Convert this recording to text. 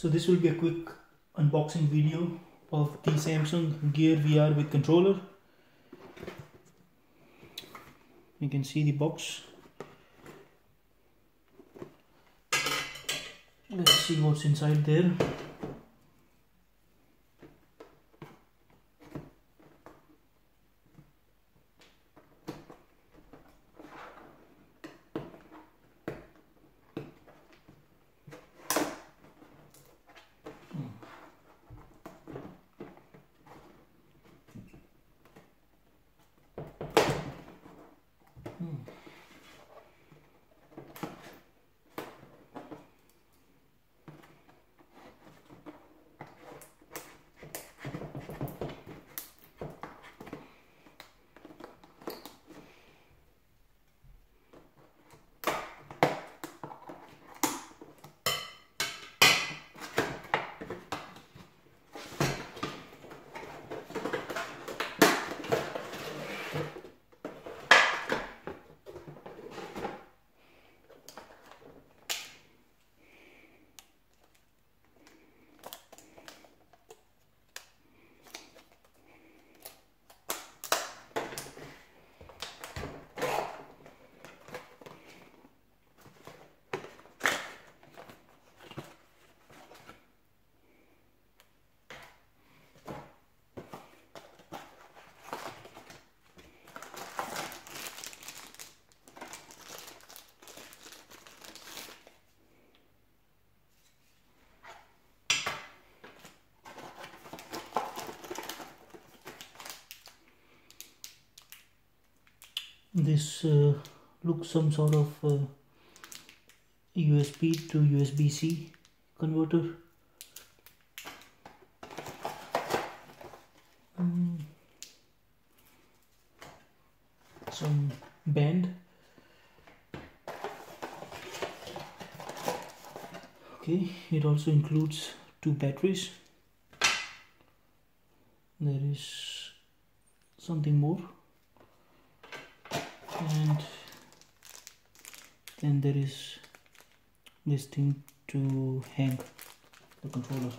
So this will be a quick unboxing video of the Samsung Gear VR with controller. You can see the box. Let's see what's inside there. you. This uh, looks some sort of uh, USB to USB-C converter. Mm. some band. Okay it also includes two batteries. There is something more and then there is this thing to hang the controller